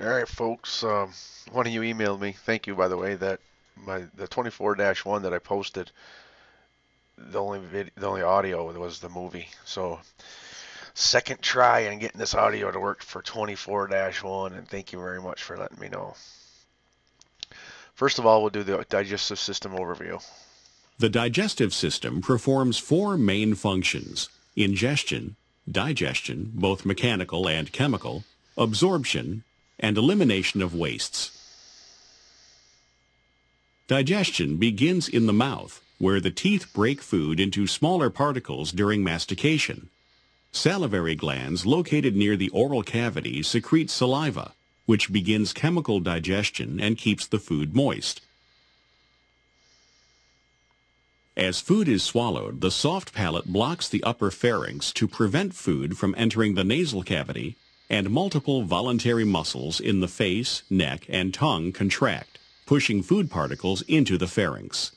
All right, folks. Um, one of you emailed me. Thank you, by the way. That my the 24-1 that I posted. The only video, the only audio was the movie. So second try on getting this audio to work for 24-1, and thank you very much for letting me know. First of all, we'll do the digestive system overview. The digestive system performs four main functions: ingestion, digestion, both mechanical and chemical, absorption, and elimination of wastes. Digestion begins in the mouth, where the teeth break food into smaller particles during mastication. Salivary glands located near the oral cavity secrete saliva, which begins chemical digestion and keeps the food moist. As food is swallowed, the soft palate blocks the upper pharynx to prevent food from entering the nasal cavity and multiple voluntary muscles in the face, neck, and tongue contract, pushing food particles into the pharynx.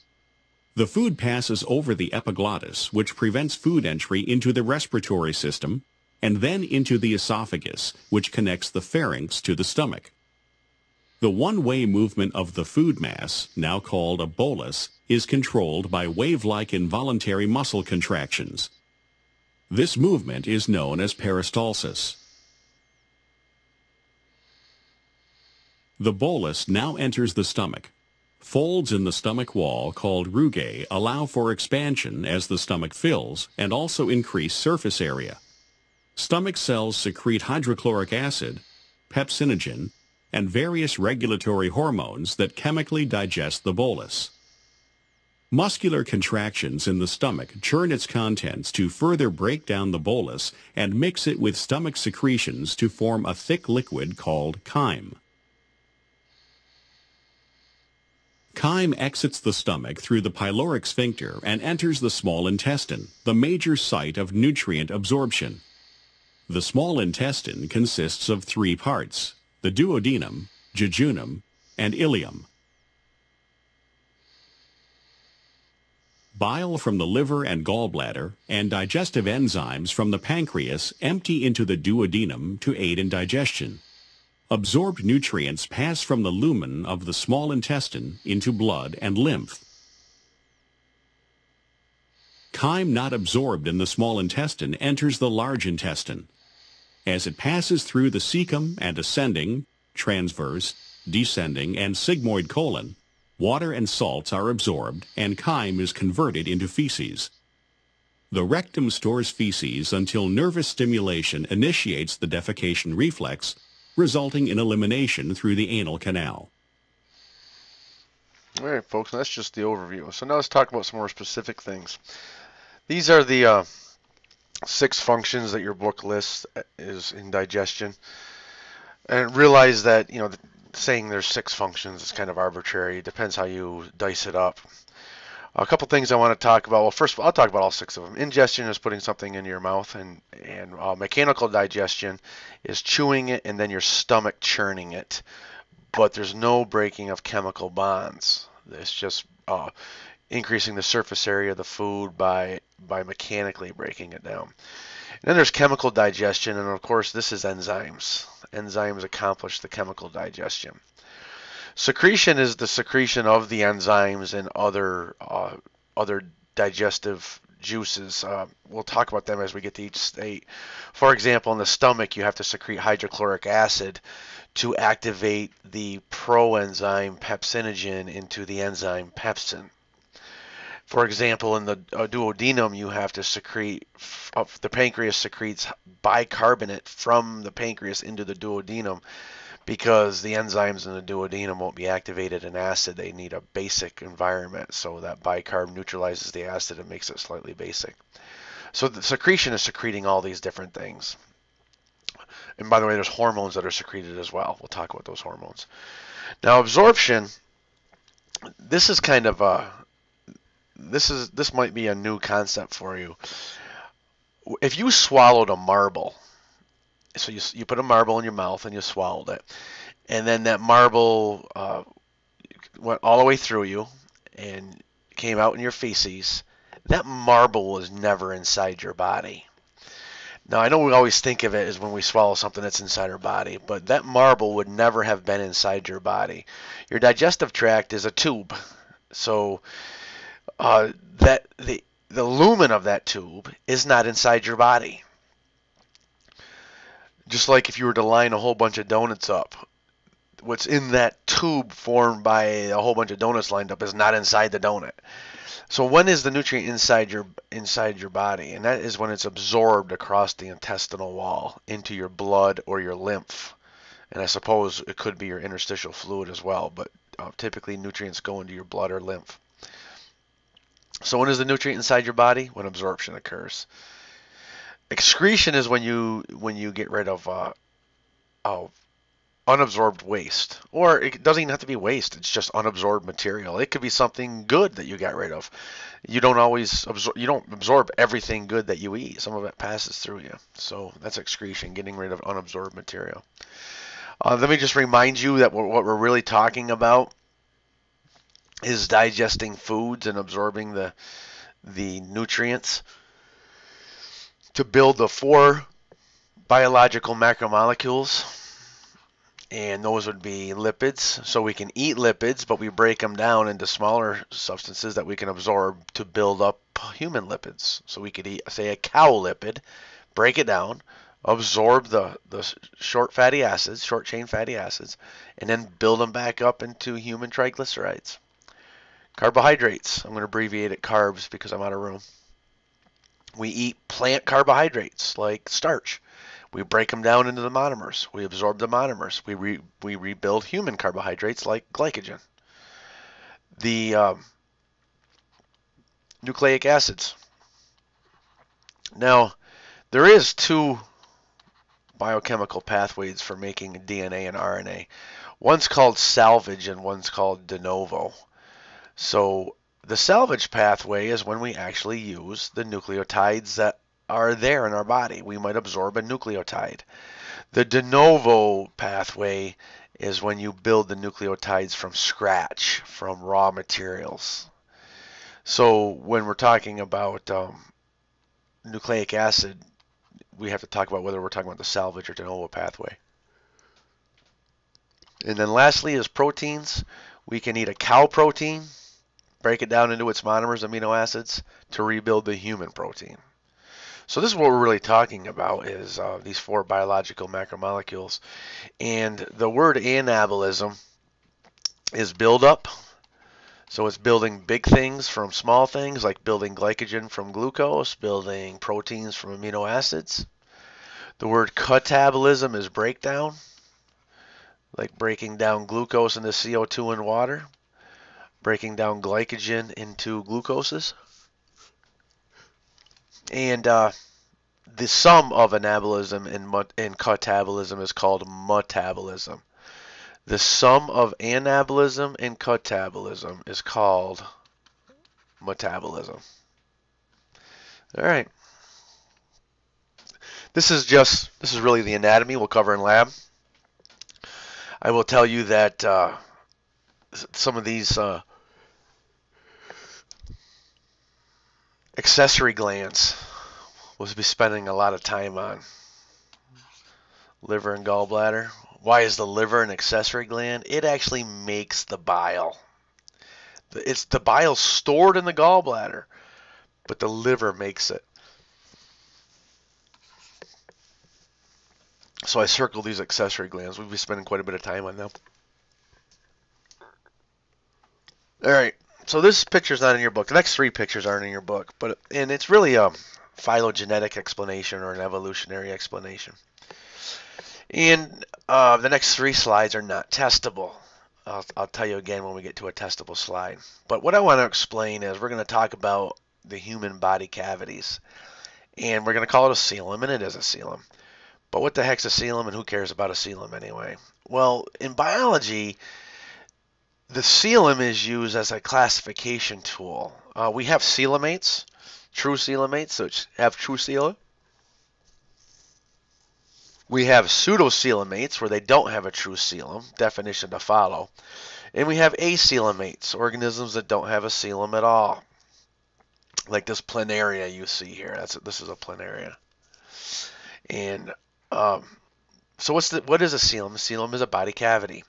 The food passes over the epiglottis, which prevents food entry into the respiratory system, and then into the esophagus, which connects the pharynx to the stomach. The one-way movement of the food mass, now called a bolus, is controlled by wave-like involuntary muscle contractions. This movement is known as peristalsis. The bolus now enters the stomach. Folds in the stomach wall called rugae allow for expansion as the stomach fills and also increase surface area. Stomach cells secrete hydrochloric acid, pepsinogen, and various regulatory hormones that chemically digest the bolus. Muscular contractions in the stomach churn its contents to further break down the bolus and mix it with stomach secretions to form a thick liquid called chyme. Chyme exits the stomach through the pyloric sphincter and enters the small intestine, the major site of nutrient absorption. The small intestine consists of three parts, the duodenum, jejunum, and ileum. Bile from the liver and gallbladder and digestive enzymes from the pancreas empty into the duodenum to aid in digestion. Absorbed nutrients pass from the lumen of the small intestine into blood and lymph. Chyme not absorbed in the small intestine enters the large intestine. As it passes through the cecum and ascending, transverse, descending, and sigmoid colon, water and salts are absorbed and chyme is converted into feces. The rectum stores feces until nervous stimulation initiates the defecation reflex resulting in elimination through the anal canal. All right, folks, that's just the overview. So now let's talk about some more specific things. These are the uh, six functions that your book lists uh, is in digestion. And realize that, you know, saying there's six functions is kind of arbitrary. It depends how you dice it up. A couple things I want to talk about. Well, first, of all, I'll talk about all six of them. Ingestion is putting something in your mouth, and and uh, mechanical digestion is chewing it and then your stomach churning it. But there's no breaking of chemical bonds. It's just uh, increasing the surface area of the food by by mechanically breaking it down. And then there's chemical digestion, and of course, this is enzymes. Enzymes accomplish the chemical digestion. Secretion is the secretion of the enzymes and other uh, other digestive juices. Uh, we'll talk about them as we get to each state. For example, in the stomach, you have to secrete hydrochloric acid to activate the proenzyme pepsinogen into the enzyme pepsin. For example, in the uh, duodenum, you have to secrete, uh, the pancreas secretes bicarbonate from the pancreas into the duodenum because the enzymes in the duodenum won't be activated in acid. They need a basic environment, so that bicarb neutralizes the acid and makes it slightly basic. So the secretion is secreting all these different things. And by the way, there's hormones that are secreted as well. We'll talk about those hormones. Now, absorption. This is kind of a. This is this might be a new concept for you. If you swallowed a marble, so you, you put a marble in your mouth and you swallowed it and then that marble uh, went all the way through you and came out in your feces that marble was never inside your body Now, I know we always think of it as when we swallow something that's inside our body, but that marble would never have been inside your body. Your digestive tract is a tube. So uh, that the the lumen of that tube is not inside your body. Just like if you were to line a whole bunch of donuts up, what's in that tube formed by a whole bunch of donuts lined up is not inside the donut. So when is the nutrient inside your inside your body? And that is when it's absorbed across the intestinal wall into your blood or your lymph. And I suppose it could be your interstitial fluid as well, but uh, typically nutrients go into your blood or lymph. So when is the nutrient inside your body? When absorption occurs. Excretion is when you when you get rid of uh, of unabsorbed waste. Or it doesn't even have to be waste, it's just unabsorbed material. It could be something good that you got rid of. You don't always absorb you don't absorb everything good that you eat. Some of it passes through you. So that's excretion, getting rid of unabsorbed material. Uh, let me just remind you that what we're really talking about is digesting foods and absorbing the the nutrients to build the four biological macromolecules and those would be lipids. So we can eat lipids, but we break them down into smaller substances that we can absorb to build up human lipids. So we could eat, say, a cow lipid, break it down, absorb the, the short fatty acids, short chain fatty acids, and then build them back up into human triglycerides. Carbohydrates, I'm going to abbreviate it carbs because I'm out of room. We eat plant carbohydrates like starch. We break them down into the monomers. We absorb the monomers. We, re, we rebuild human carbohydrates like glycogen. The um, nucleic acids. Now, there is two biochemical pathways for making DNA and RNA. One's called salvage and one's called de novo. So the salvage pathway is when we actually use the nucleotides that are there in our body. We might absorb a nucleotide. The de novo pathway is when you build the nucleotides from scratch, from raw materials. So when we're talking about um, nucleic acid, we have to talk about whether we're talking about the salvage or de novo pathway. And then lastly is proteins. We can eat a cow protein, break it down into its monomers, amino acids, to rebuild the human protein. So this is what we're really talking about is uh, these four biological macromolecules. And the word anabolism is buildup. So it's building big things from small things like building glycogen from glucose, building proteins from amino acids. The word catabolism is breakdown, like breaking down glucose into CO2 and water, breaking down glycogen into glucoses. And uh, the sum of anabolism and, and catabolism is called metabolism. The sum of anabolism and catabolism is called metabolism. All right. This is just, this is really the anatomy we'll cover in lab. I will tell you that uh, some of these uh, accessory glands we'll be spending a lot of time on. Liver and gallbladder. Why is the liver an accessory gland? It actually makes the bile. It's the bile stored in the gallbladder, but the liver makes it. So I circle these accessory glands. We'll be spending quite a bit of time on them. All right. So this picture's not in your book. The next three pictures aren't in your book, but and it's really a phylogenetic explanation or an evolutionary explanation. And uh, the next three slides are not testable. I'll, I'll tell you again when we get to a testable slide. But what I want to explain is we're going to talk about the human body cavities. And we're going to call it a coelom, and it is a coelom. But what the heck's a coelom, and who cares about a coelom anyway? Well, in biology, the coelom is used as a classification tool. Uh, we have coelomates, true coelomates, which have true coelom. We have pseudocoelomates where they don't have a true coelom, definition to follow. And we have acoelomates, organisms that don't have a coelom at all. Like this planaria you see here. That's this is a planaria. And um, so what's the what is a coelom? A coelom is a body cavity.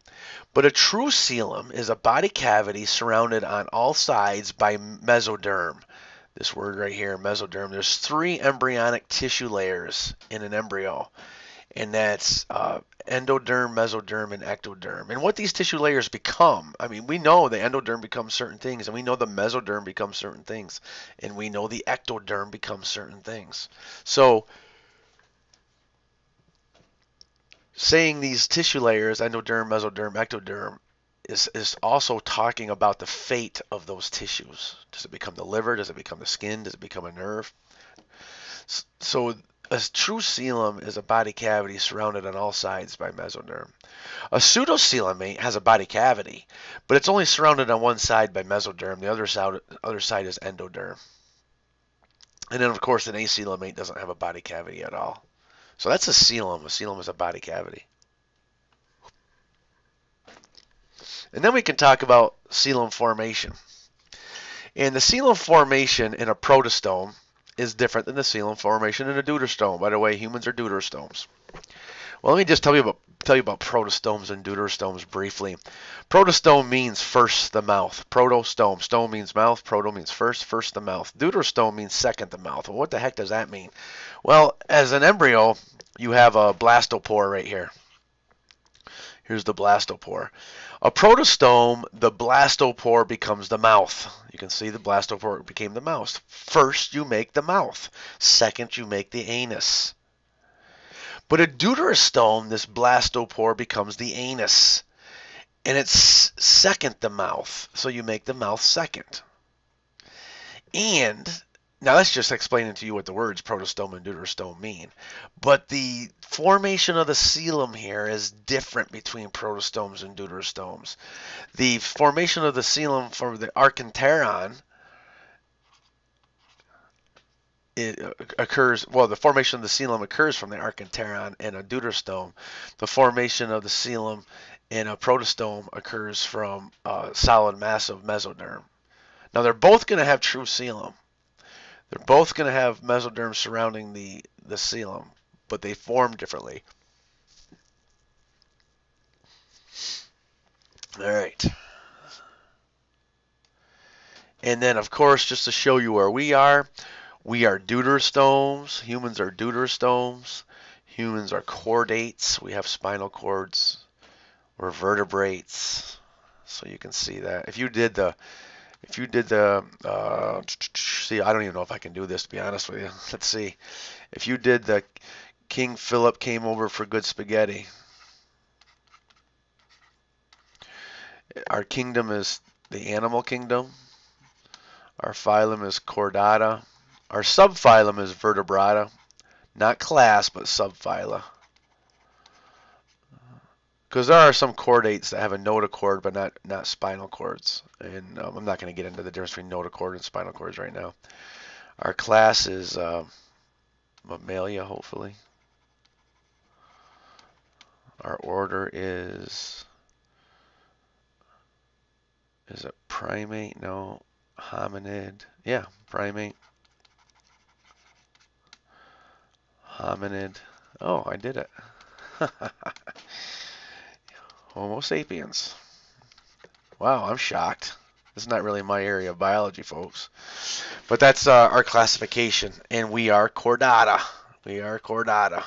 But a true coelom is a body cavity surrounded on all sides by mesoderm. This word right here, mesoderm. There's three embryonic tissue layers in an embryo, and that's uh, endoderm, mesoderm, and ectoderm. And what these tissue layers become, I mean, we know the endoderm becomes certain things, and we know the mesoderm becomes certain things, and we know the ectoderm becomes certain things. So saying these tissue layers, endoderm, mesoderm, ectoderm, is, is also talking about the fate of those tissues. Does it become the liver? Does it become the skin? Does it become a nerve? So a true coelom is a body cavity surrounded on all sides by mesoderm. A pseudocoelom has a body cavity, but it's only surrounded on one side by mesoderm. The other side, other side is endoderm. And then, of course, an acoelomate doesn't have a body cavity at all. So that's a coelom. A coelom is a body cavity. And then we can talk about coelom formation. And the coelom formation in a protostome is different than the coelom formation in a deuterostome. By the way, humans are deuterostomes. Well, let me just tell you about tell you about protostomes and deuterostomes briefly. Protostome means first the mouth. Protostome. Stome means mouth. Proto means first. First the mouth. Deuterostome means second the mouth. Well, what the heck does that mean? Well, as an embryo, you have a blastopore right here. Here's the blastopore. A protostome, the blastopore becomes the mouth. You can see the blastopore became the mouth. First, you make the mouth. Second, you make the anus. But a deuterostome, this blastopore becomes the anus. And it's second the mouth. So you make the mouth second. And now that's just explaining to you what the words protostome and deuterostome mean. But the formation of the coelom here is different between protostomes and deuterostomes. The formation of the coelom for the archenteron it uh, occurs well the formation of the coelom occurs from the archenteron in a deuterostome the formation of the coelom in a protostome occurs from a solid mass of mesoderm now they're both going to have true coelom they're both going to have mesoderm surrounding the, the coelom, but they form differently. All right. And then, of course, just to show you where we are, we are deuterostomes. Humans are deuterostomes. Humans are chordates. We have spinal cords. We're vertebrates. So you can see that. If you did the if you did the, uh, see, I don't even know if I can do this to be honest with you. Let's see. If you did the King Philip came over for good spaghetti. Our kingdom is the animal kingdom. Our phylum is Chordata. Our subphylum is Vertebrata. Not class, but subphyla. Because there are some chordates that have a notochord but not not spinal cords. And um, I'm not going to get into the difference between notochord and spinal cords right now. Our class is uh, mammalia hopefully. Our order is is it primate? No hominid. Yeah primate hominid oh I did it Homo sapiens. Wow, I'm shocked. This is not really my area of biology, folks. But that's uh, our classification, and we are chordata. We are chordata.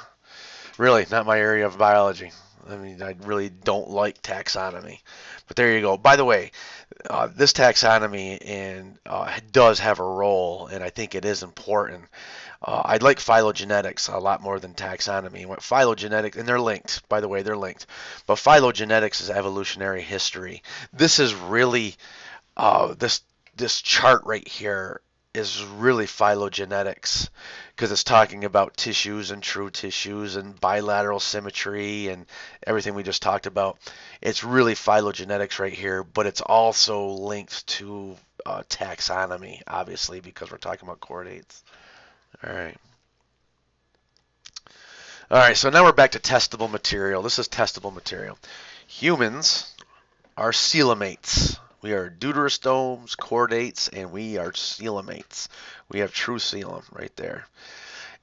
Really, not my area of biology. I mean, I really don't like taxonomy. But there you go. By the way, uh, this taxonomy and uh, does have a role, and I think it is important. Uh, I like phylogenetics a lot more than taxonomy. What phylogenetics, and they're linked, by the way, they're linked. But phylogenetics is evolutionary history. This is really uh, this this chart right here is really phylogenetics because it's talking about tissues and true tissues and bilateral symmetry and everything we just talked about. It's really phylogenetics right here, but it's also linked to uh, taxonomy, obviously, because we're talking about chordates. All right. All right, so now we're back to testable material. This is testable material. Humans are coelomates. We are deuterostomes, chordates, and we are coelomates. We have true coelom right there.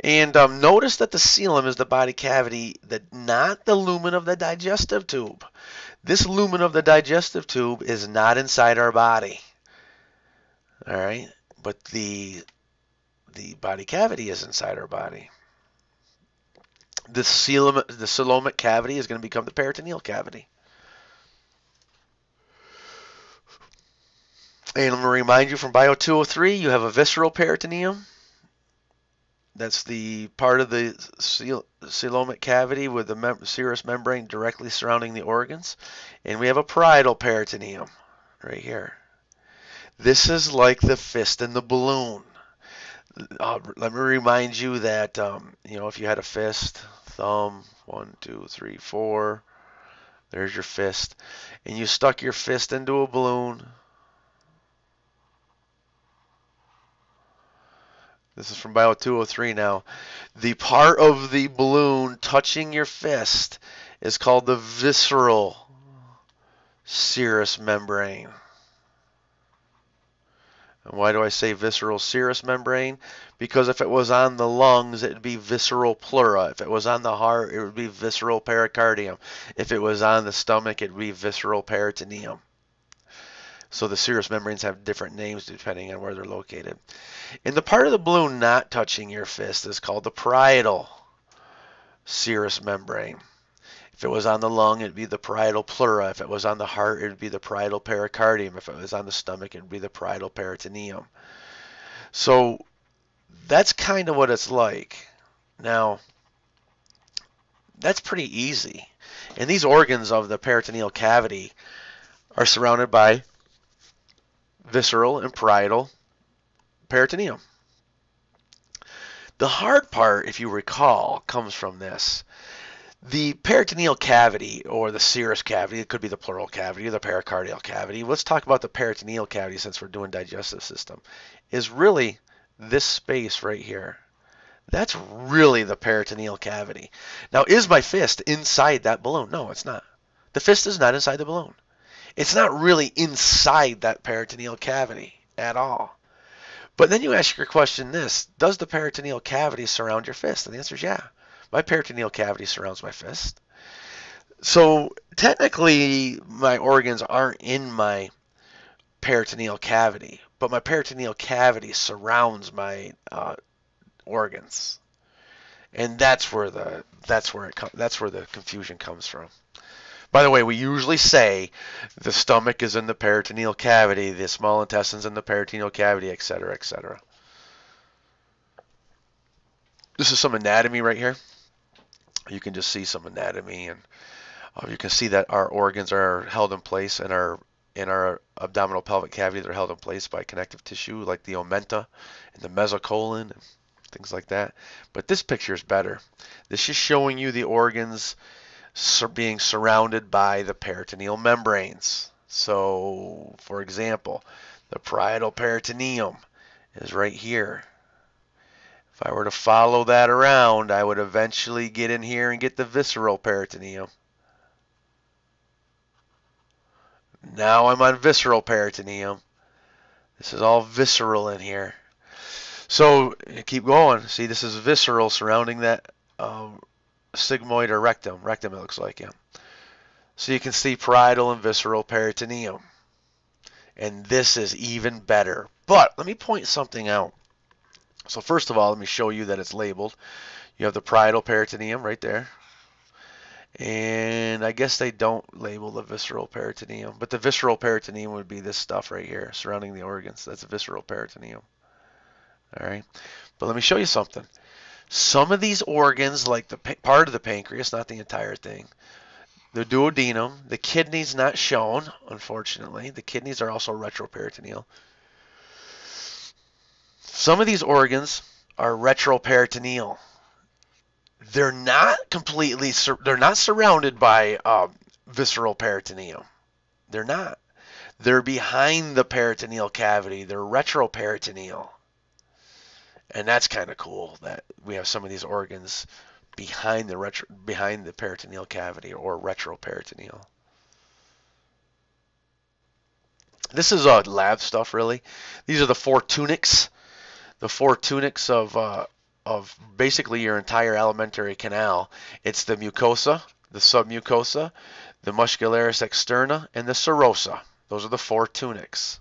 And um, notice that the coelom is the body cavity, that not the lumen of the digestive tube. This lumen of the digestive tube is not inside our body. All right, but the the body cavity is inside our body. The coelom, the coelomic cavity is going to become the peritoneal cavity. And I'm going to remind you from Bio 203, you have a visceral peritoneum. That's the part of the coelomic cavity with the mem serous membrane directly surrounding the organs. And we have a parietal peritoneum right here. This is like the fist in the balloon. Uh, let me remind you that, um, you know, if you had a fist, thumb, one, two, three, four, there's your fist, and you stuck your fist into a balloon, This is from Bio 203 now. The part of the balloon touching your fist is called the visceral serous membrane. And why do I say visceral serous membrane? Because if it was on the lungs, it would be visceral pleura. If it was on the heart, it would be visceral pericardium. If it was on the stomach, it would be visceral peritoneum. So the serous membranes have different names depending on where they're located. And the part of the balloon not touching your fist is called the parietal serous membrane. If it was on the lung, it'd be the parietal pleura. If it was on the heart, it'd be the parietal pericardium. If it was on the stomach, it'd be the parietal peritoneum. So that's kind of what it's like. Now, that's pretty easy. And these organs of the peritoneal cavity are surrounded by visceral and parietal peritoneum. The hard part, if you recall, comes from this. The peritoneal cavity or the serous cavity, it could be the pleural cavity or the pericardial cavity. Let's talk about the peritoneal cavity since we're doing digestive system. Is really this space right here. That's really the peritoneal cavity. Now, is my fist inside that balloon? No, it's not. The fist is not inside the balloon. It's not really inside that peritoneal cavity at all. But then you ask your question this Does the peritoneal cavity surround your fist? And the answer is yeah. My peritoneal cavity surrounds my fist. So technically, my organs aren't in my peritoneal cavity, but my peritoneal cavity surrounds my uh, organs, and that's where the that's where it that's where the confusion comes from. By the way, we usually say the stomach is in the peritoneal cavity, the small intestines in the peritoneal cavity, etc., etc. This is some anatomy right here. You can just see some anatomy, and uh, you can see that our organs are held in place in our in our abdominal pelvic cavity. They're held in place by connective tissue like the omenta and the mesocolon and things like that. But this picture is better. This is showing you the organs being surrounded by the peritoneal membranes. So, for example, the parietal peritoneum is right here. If I were to follow that around, I would eventually get in here and get the visceral peritoneum. Now I'm on visceral peritoneum. This is all visceral in here. So keep going. See, this is visceral surrounding that um, sigmoid or rectum. Rectum, it looks like, yeah. So you can see parietal and visceral peritoneum. And this is even better. But let me point something out. So first of all, let me show you that it's labeled. You have the parietal peritoneum right there. And I guess they don't label the visceral peritoneum, but the visceral peritoneum would be this stuff right here surrounding the organs. That's a visceral peritoneum. All right. But let me show you something. Some of these organs, like the part of the pancreas, not the entire thing, the duodenum, the kidneys not shown, unfortunately. The kidneys are also retroperitoneal. Some of these organs are retroperitoneal. They're not completely, they're not surrounded by um, visceral peritoneum. They're not. They're behind the peritoneal cavity. They're retroperitoneal and that's kind of cool that we have some of these organs behind the retro, behind the peritoneal cavity or retroperitoneal. This is uh, lab stuff, really. These are the four tunics, the four tunics of uh, of basically your entire alimentary canal. It's the mucosa, the submucosa, the muscularis externa, and the serosa. Those are the four tunics.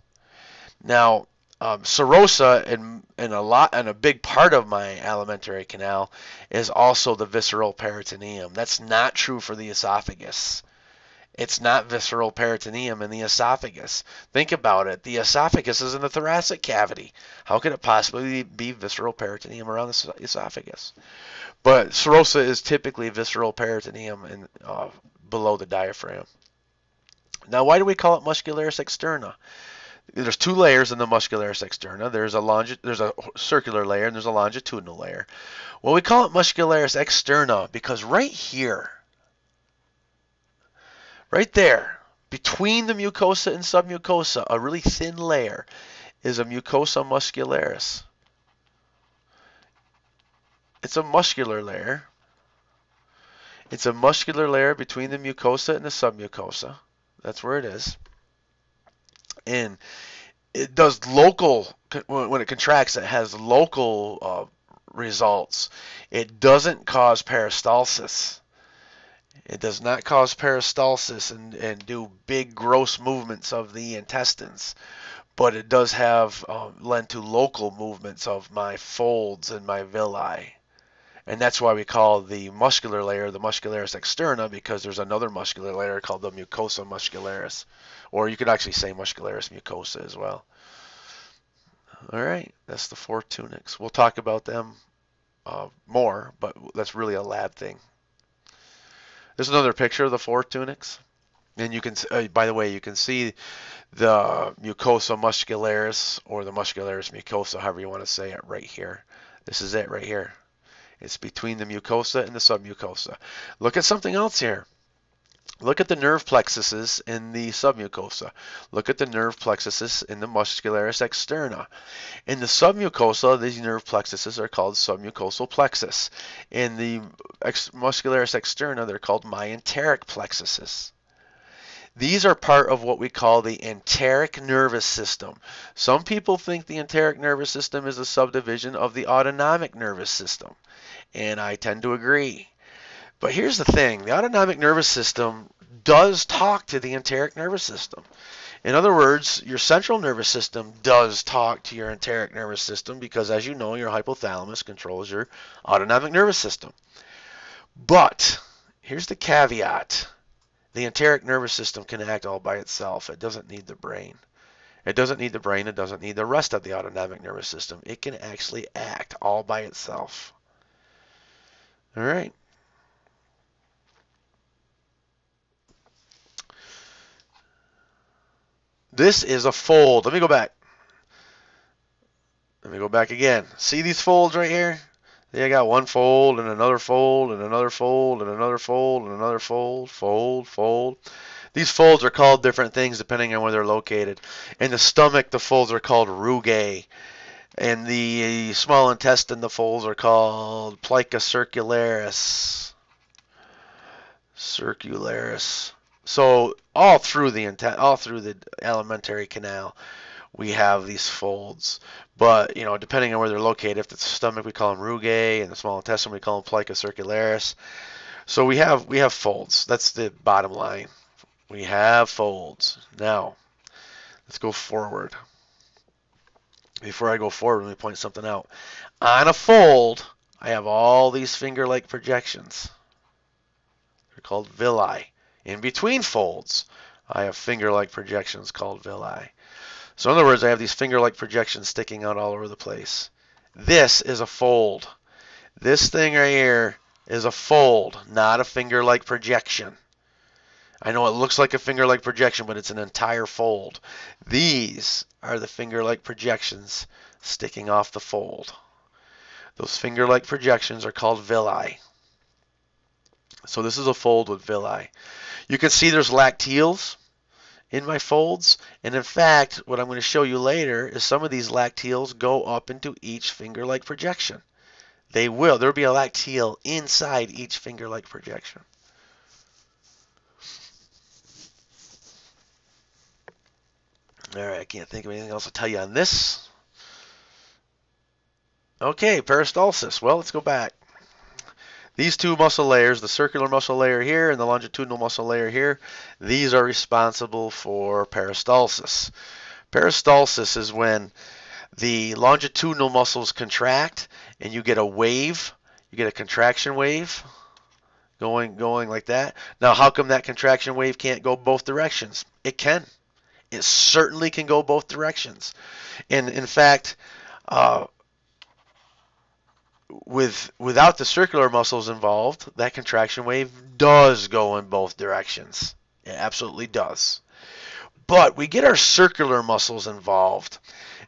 Now, um, serosa and, and a lot and a big part of my alimentary canal is also the visceral peritoneum. That's not true for the esophagus. It's not visceral peritoneum in the esophagus. Think about it. The esophagus is in the thoracic cavity. How could it possibly be visceral peritoneum around the esophagus? But serosa is typically visceral peritoneum in, uh, below the diaphragm. Now, why do we call it muscularis externa? There's two layers in the muscularis externa. There's a longi- there's a circular layer and there's a longitudinal layer. Well, we call it muscularis externa because right here, right there, between the mucosa and submucosa, a really thin layer is a mucosa muscularis. It's a muscular layer. It's a muscular layer between the mucosa and the submucosa. That's where it is. And it does local, when it contracts, it has local uh, results. It doesn't cause peristalsis. It does not cause peristalsis and, and do big gross movements of the intestines, but it does have uh, led to local movements of my folds and my villi. And that's why we call the muscular layer the muscularis externa because there's another muscular layer called the mucosa muscularis. Or you could actually say muscularis mucosa as well. All right, that's the four tunics. We'll talk about them uh, more, but that's really a lab thing. There's another picture of the four tunics. And you can, uh, by the way, you can see the mucosa muscularis or the muscularis mucosa, however you want to say it, right here. This is it right here. It's between the mucosa and the submucosa. Look at something else here. Look at the nerve plexuses in the submucosa. Look at the nerve plexuses in the muscularis externa. In the submucosa, these nerve plexuses are called submucosal plexus. In the ex muscularis externa, they're called myenteric plexuses. These are part of what we call the enteric nervous system. Some people think the enteric nervous system is a subdivision of the autonomic nervous system and I tend to agree. But here's the thing the autonomic nervous system does talk to the enteric nervous system. In other words, your central nervous system does talk to your enteric nervous system because, as you know, your hypothalamus controls your autonomic nervous system. But here's the caveat the enteric nervous system can act all by itself, it doesn't need the brain. It doesn't need the brain, it doesn't need the rest of the autonomic nervous system. It can actually act all by itself. All right. This is a fold. Let me go back. Let me go back again. See these folds right here? I got one fold and another fold and another fold and another fold and another fold, fold, fold. These folds are called different things depending on where they're located. In the stomach, the folds are called rugae. In the small intestine, the folds are called plica circularis. Circularis. So all through the all through the alimentary canal, we have these folds. But you know, depending on where they're located, if it's the stomach, we call them rugae, and the small intestine, we call them plica circularis. So we have we have folds. That's the bottom line. We have folds. Now, let's go forward before I go forward, let me point something out. On a fold, I have all these finger-like projections. They're called villi. In between folds, I have finger-like projections called villi. So in other words, I have these finger-like projections sticking out all over the place. This is a fold. This thing right here is a fold, not a finger-like projection. I know it looks like a finger-like projection, but it's an entire fold. These are the finger-like projections sticking off the fold. Those finger-like projections are called villi. So this is a fold with villi. You can see there's lacteals in my folds. And in fact, what I'm going to show you later is some of these lacteals go up into each finger-like projection. They will. There will be a lacteal inside each finger-like projection. All right, I can't think of anything else to tell you on this. Okay, peristalsis. Well, let's go back. These two muscle layers, the circular muscle layer here and the longitudinal muscle layer here, these are responsible for peristalsis. Peristalsis is when the longitudinal muscles contract and you get a wave, you get a contraction wave going going like that. Now, how come that contraction wave can't go both directions? It can. It certainly can go both directions. And in fact, uh, with without the circular muscles involved, that contraction wave does go in both directions. It absolutely does. But we get our circular muscles involved.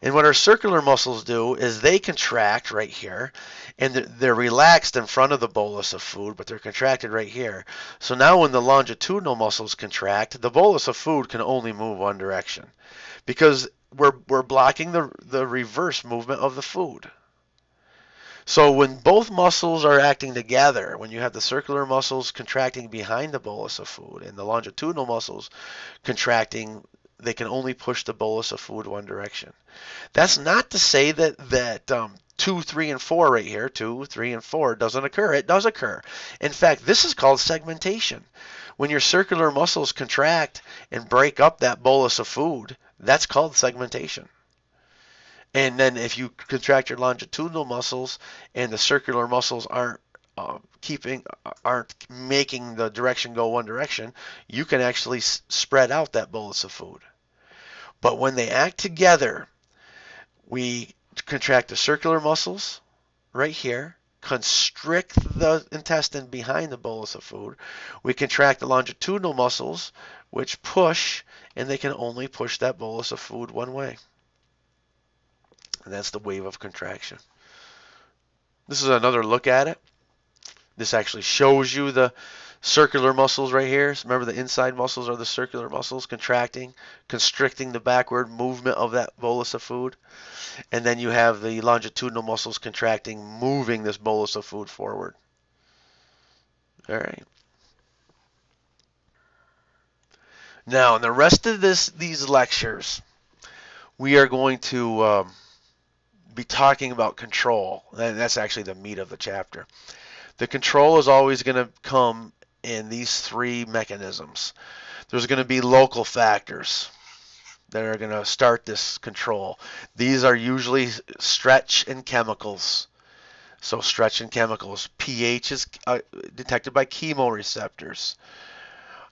And what our circular muscles do is they contract right here, and they're relaxed in front of the bolus of food, but they're contracted right here. So now when the longitudinal muscles contract, the bolus of food can only move one direction because we're, we're blocking the, the reverse movement of the food. So when both muscles are acting together, when you have the circular muscles contracting behind the bolus of food and the longitudinal muscles contracting, they can only push the bolus of food one direction. That's not to say that that um, two, three, and four right here, two, three, and four doesn't occur. It does occur. In fact, this is called segmentation. When your circular muscles contract and break up that bolus of food, that's called segmentation. And then if you contract your longitudinal muscles and the circular muscles aren't uh, keeping aren't making the direction go one direction, you can actually s- spread out that bolus of food. But when they act together, we contract the circular muscles right here, constrict the intestine behind the bolus of food. We contract the longitudinal muscles, which push, and they can only push that bolus of food one way. And that's the wave of contraction. This is another look at it. This actually shows you the circular muscles right here. So remember the inside muscles are the circular muscles contracting, constricting the backward movement of that bolus of food. And then you have the longitudinal muscles contracting, moving this bolus of food forward. All right. Now, in the rest of this these lectures, we are going to um, be talking about control. And that's actually the meat of the chapter. The control is always going to come in these three mechanisms. There's going to be local factors that are going to start this control. These are usually stretch and chemicals. So stretch and chemicals. pH is uh, detected by chemoreceptors.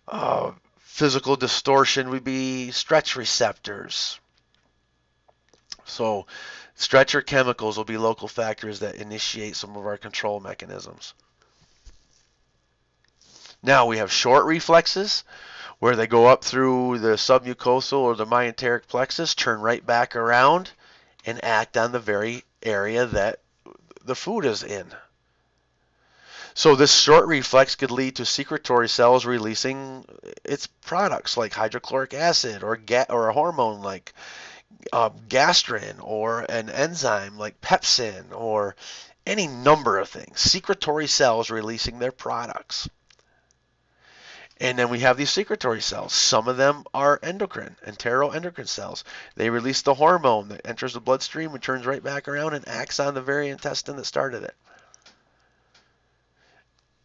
Uh, physical distortion would be stretch receptors. So Stretcher chemicals will be local factors that initiate some of our control mechanisms. Now we have short reflexes where they go up through the submucosal or the myenteric plexus, turn right back around, and act on the very area that the food is in. So this short reflex could lead to secretory cells releasing its products like hydrochloric acid or, or a hormone like uh, gastrin or an enzyme like pepsin or any number of things. Secretory cells releasing their products. And then we have these secretory cells. Some of them are endocrine, enteroendocrine cells. They release the hormone that enters the bloodstream and turns right back around and acts on the very intestine that started it.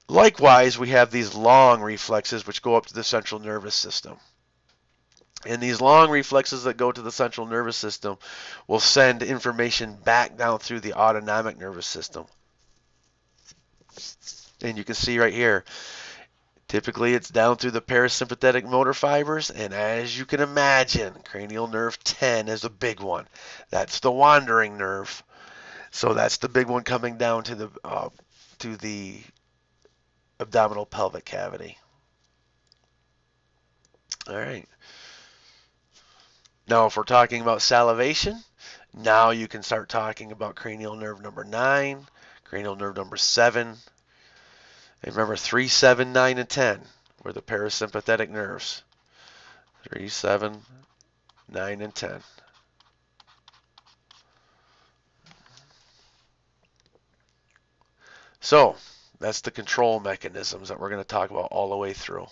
Likewise, we have these long reflexes which go up to the central nervous system. And these long reflexes that go to the central nervous system will send information back down through the autonomic nervous system. And you can see right here, typically it's down through the parasympathetic motor fibers. And as you can imagine, cranial nerve 10 is a big one. That's the wandering nerve. So that's the big one coming down to the uh, to the abdominal pelvic cavity. All right. Now, if we're talking about salivation, now you can start talking about cranial nerve number 9, cranial nerve number 7, and remember 3, 7, 9, and 10 were the parasympathetic nerves. 3, 7, 9, and 10. So, that's the control mechanisms that we're going to talk about all the way through.